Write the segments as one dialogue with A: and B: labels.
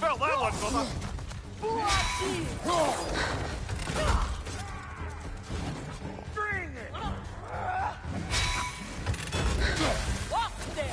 A: felt that one, brother! Bring it!
B: Walk there!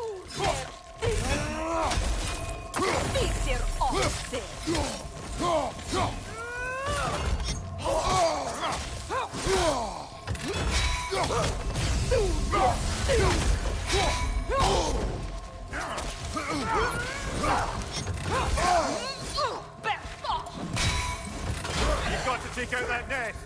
A: You've got to take out that nest!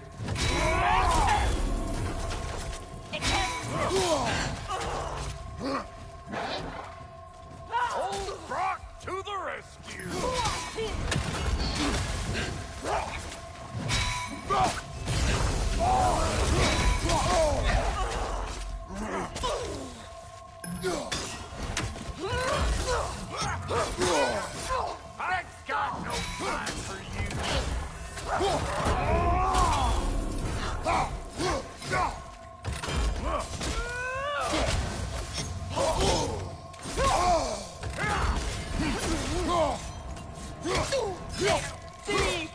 B: three.